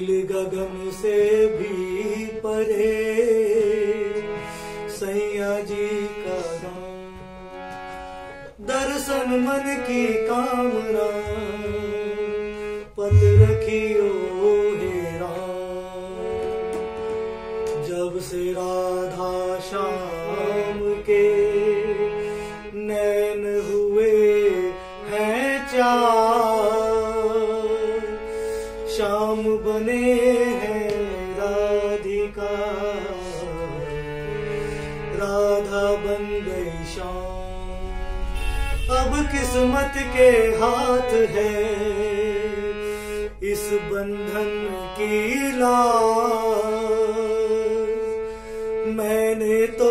नील गगन से भी परे। सैया जी का नाम दर्शन मन की कामना पत रखियो हेरा जब से राधा श्याम श्याम बने हैं राधिका। राधा बन गई श्याम अब किस्मत के हाथ है इस बंधन की ला मैंने तो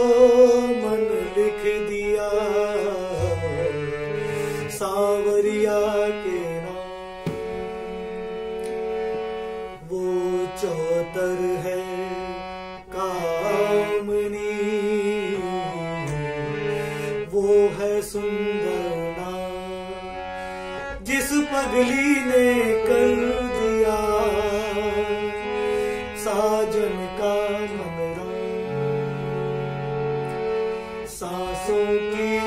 वो चौतर है, कामनी। वो है सुंदरना जिस पगली ने कर दिया। साजन का मनरा सांसों की